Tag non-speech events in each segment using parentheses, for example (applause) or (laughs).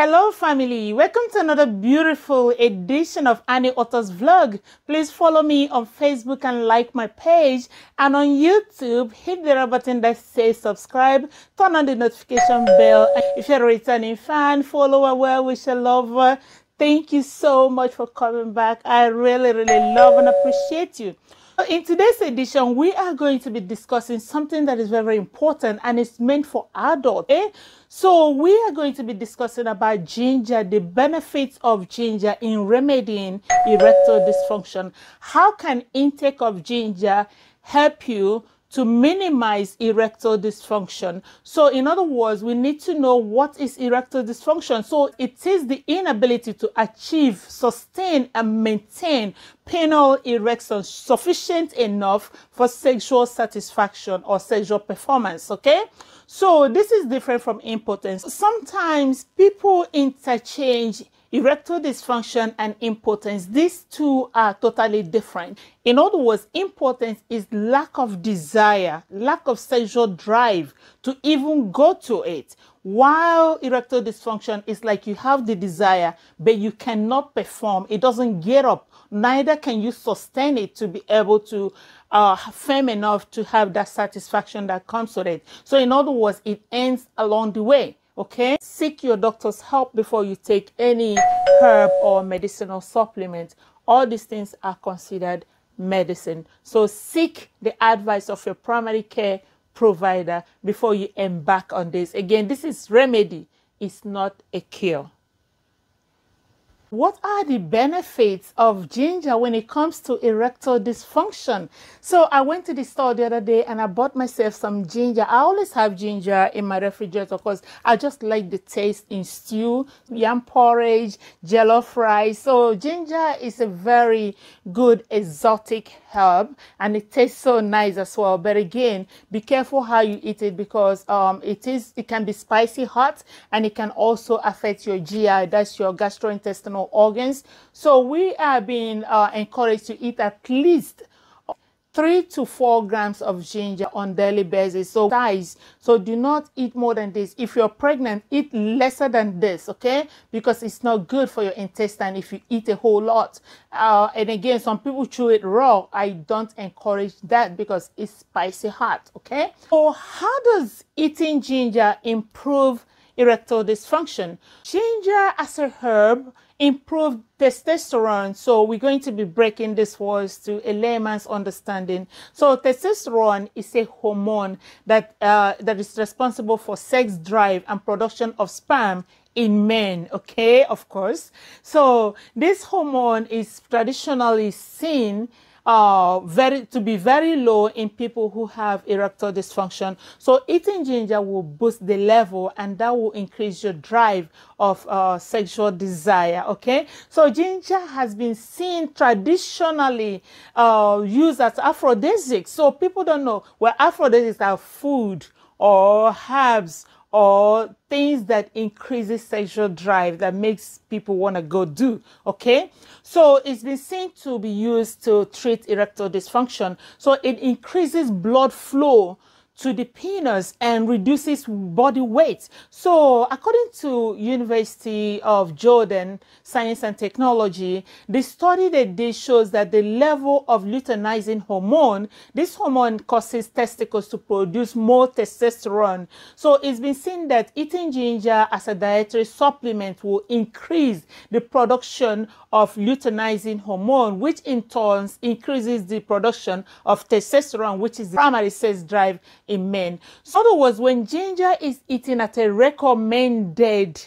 Hello family, welcome to another beautiful edition of Annie Ottah's Vlog. Please follow me on Facebook and like my page and on YouTube, hit the red button that says subscribe, turn on the notification bell. If you're a returning fan, follower, well wisher, lover, thank you so much for coming back. I really, really love and appreciate you. In today's edition, we are going to be discussing something that is very very important and it's meant for adults. Eh? So we are going to be discussing about ginger, the benefits of ginger in remedying erectile dysfunction. How can intake of ginger help you to minimize erectile dysfunction. So in other words, we need to know what is erectile dysfunction. So it is the inability to achieve, sustain and maintain penile erection sufficient enough for sexual satisfaction or sexual performance, okay? So this is different from impotence. Sometimes people interchange Erectile dysfunction and impotence, these two are totally different. In other words, impotence is lack of desire, lack of sexual drive to even go to it. While erectile dysfunction is like you have the desire, but you cannot perform. It doesn't get up. Neither can you sustain it to be able to uh, firm enough to have that satisfaction that comes with it. So in other words, it ends along the way okay? Seek your doctor's help before you take any herb or medicinal supplement. All these things are considered medicine. So seek the advice of your primary care provider before you embark on this. Again this is remedy. It's not a cure what are the benefits of ginger when it comes to erectile dysfunction? So I went to the store the other day and I bought myself some ginger. I always have ginger in my refrigerator because I just like the taste in stew, yam porridge, jollof rice. So ginger is a very good exotic herb and it tastes so nice as well. But again, be careful how you eat it because um, it is it can be spicy hot and it can also affect your GI, that's your gastrointestinal organs. So we are being uh, encouraged to eat at least three to four grams of ginger on daily basis. So guys so do not eat more than this. If you're pregnant eat lesser than this okay? Because it's not good for your intestine if you eat a whole lot. Uh, and again some people chew it raw. I don't encourage that because it's spicy hot okay? So how does eating ginger improve erectile dysfunction? Ginger as a herb improved testosterone. So we're going to be breaking this words to a layman's understanding. So testosterone is a hormone that uh, that is responsible for sex drive and production of sperm in men okay of course so this hormone is traditionally seen uh, very to be very low in people who have erectile dysfunction. So eating ginger will boost the level and that will increase your drive of uh, sexual desire. Okay, so ginger has been seen traditionally uh, used as aphrodisiac. So people don't know well aphrodisiacs are food or herbs or things that increases sexual drive that makes people want to go do okay? So it's been seen to be used to treat erectile dysfunction. So it increases blood flow to the penis and reduces body weight. So according to University of Jordan Science and Technology, the study that they shows that the level of luteinizing hormone, this hormone causes testicles to produce more testosterone. So it's been seen that eating ginger as a dietary supplement will increase the production of luteinizing hormone, which in turn increases the production of testosterone, which is the primary sex drive in men. So in other words, when ginger is eaten at a recommended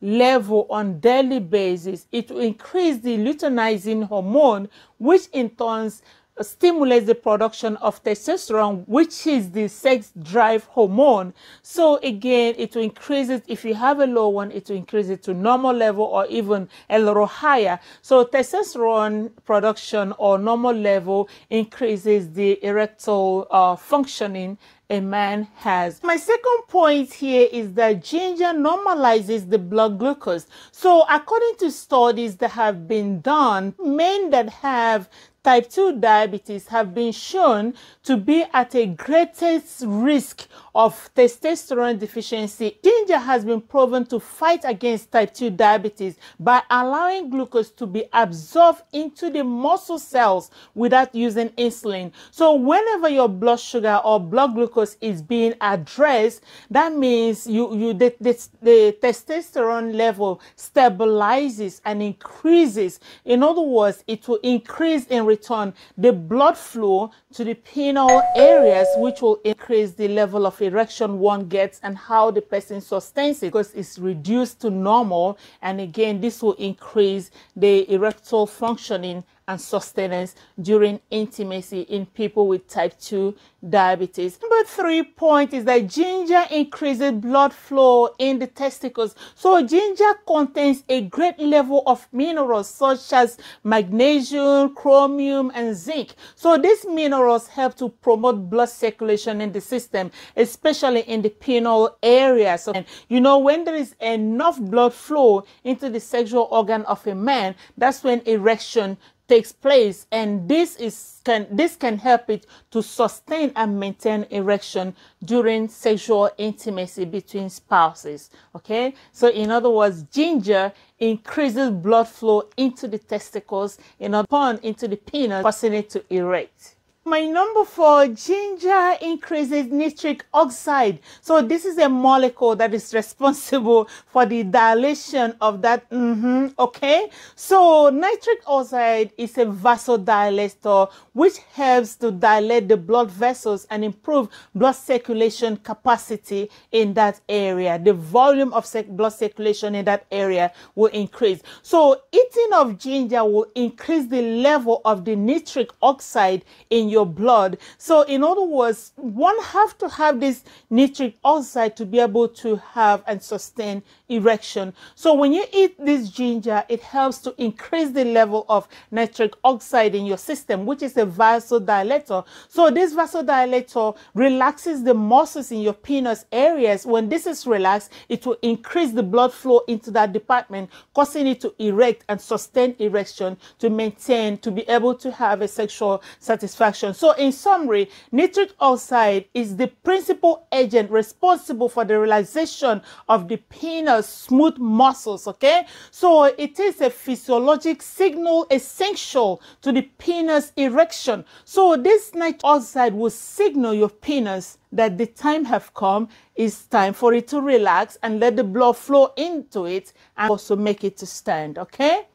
level on daily basis, it will increase the luteinizing hormone, which in turn stimulates the production of testosterone, which is the sex drive hormone. So again, it will increase it. If you have a low one, it will increase it to normal level or even a little higher. So testosterone production or normal level increases the erectile uh, functioning a man has. My second point here is that ginger normalizes the blood glucose. So according to studies that have been done, men that have type 2 diabetes have been shown to be at a greatest risk of testosterone deficiency. Ginger has been proven to fight against type 2 diabetes by allowing glucose to be absorbed into the muscle cells without using insulin. So whenever your blood sugar or blood glucose is being addressed, that means you, you the, the, the testosterone level stabilizes and increases. In other words, it will increase in return the blood flow to the penile areas, which will increase the level of erection one gets and how the person sustains it because it's reduced to normal. And again, this will increase the erectile functioning and sustenance during intimacy in people with type 2 diabetes. Number three point is that ginger increases blood flow in the testicles. So ginger contains a great level of minerals such as magnesium, chromium, and zinc. So these minerals help to promote blood circulation in the system, especially in the penile area. So, you know, when there is enough blood flow into the sexual organ of a man, that's when erection takes place and this is can this can help it to sustain and maintain erection during sexual intimacy between spouses okay? So in other words ginger increases blood flow into the testicles in upon into the penis causing it to erect my number four, ginger increases nitric oxide. So this is a molecule that is responsible for the dilation of that. Mm-hmm, okay. So nitric oxide is a vasodilator which helps to dilate the blood vessels and improve blood circulation capacity in that area. The volume of blood circulation in that area will increase. So eating of ginger will increase the level of the nitric oxide in your your blood. So in other words, one have to have this nitric oxide to be able to have and sustain erection. So when you eat this ginger, it helps to increase the level of nitric oxide in your system, which is a vasodilator. So this vasodilator relaxes the muscles in your penis areas. When this is relaxed, it will increase the blood flow into that department, causing it to erect and sustain erection to maintain, to be able to have a sexual satisfaction. So in summary, nitric oxide is the principal agent responsible for the realization of the penis smooth muscles, okay? So it is a physiologic signal essential to the penis erection. So this nitric oxide will signal your penis that the time have come it's time for it to relax and let the blood flow into it and also make it to stand okay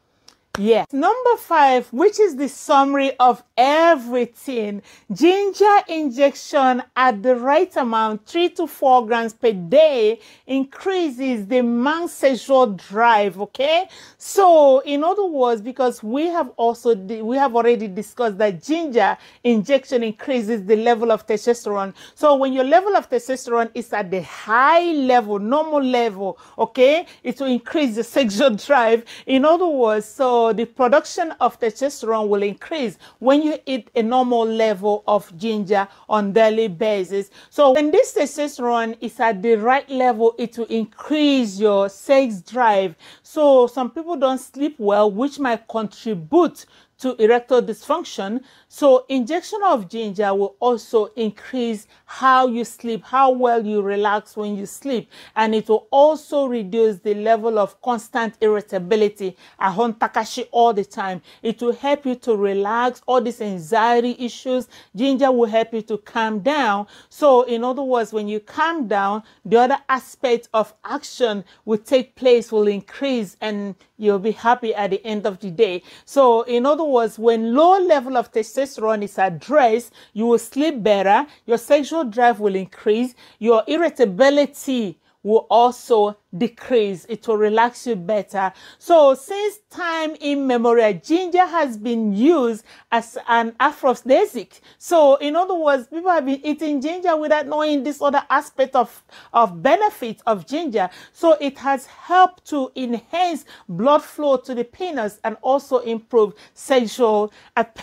Yes. Number five, which is the summary of everything. Ginger injection at the right amount, three to four grams per day, increases the man's sexual drive. Okay. So, in other words, because we have also, we have already discussed that ginger injection increases the level of testosterone. So, when your level of testosterone is at the high level, normal level, okay, it will increase the (laughs) sexual drive. In other words, so the production of testosterone will increase when you eat a normal level of ginger on daily basis. So when this testosterone is at the right level, it will increase your sex drive. So some people don't sleep well, which might contribute to erectile dysfunction. So injection of ginger will also increase how you sleep, how well you relax when you sleep. And it will also reduce the level of constant irritability. I Ahon takashi all the time. It will help you to relax all these anxiety issues. Ginger will help you to calm down. So in other words, when you calm down, the other aspect of action will take place, will increase, and you'll be happy at the end of the day. So in other words, when low level of testosterone is addressed, you will sleep better, your sexual drive will increase, your irritability will also decrease. It will relax you better. So since time immemorial, ginger has been used as an aphrodisiac. So in other words, people have been eating ginger without knowing this other aspect of, of benefit of ginger. So it has helped to enhance blood flow to the penis and also improve sexual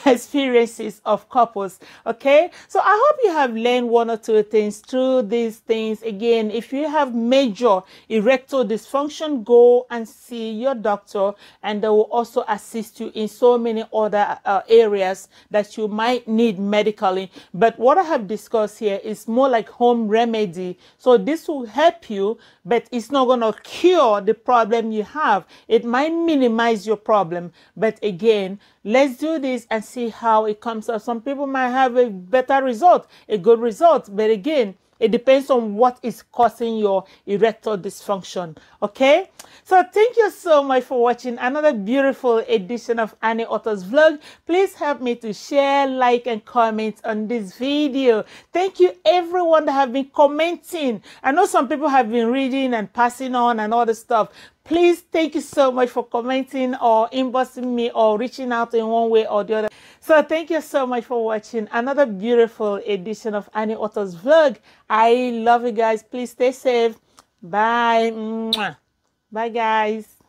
experiences of couples. Okay. So I hope you have learned one or two things through these things. Again, if you have major erectile dysfunction, go and see your doctor, and they will also assist you in so many other uh, areas that you might need medically. But what I have discussed here is more like home remedy. So this will help you, but it's not going to cure the problem you have. It might minimize your problem, but again, let's do this and see how it comes out. Some people might have a better result, a good result, but again, it depends on what is causing your erectile dysfunction. Okay. So thank you so much for watching another beautiful edition of Annie Ottah's vlog. Please help me to share, like, and comment on this video. Thank you everyone that have been commenting. I know some people have been reading and passing on and all the stuff. Please, thank you so much for commenting or inboxing me or reaching out in one way or the other. So thank you so much for watching another beautiful edition of Annie Ottah's vlog. I love you guys. Please stay safe. Bye. Bye, guys.